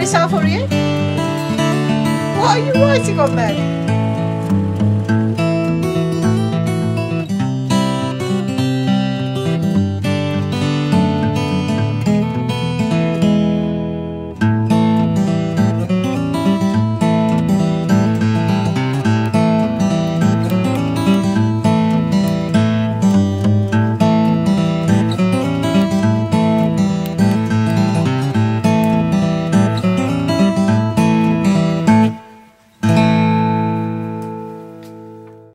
yourself, are you? What are you writing on then?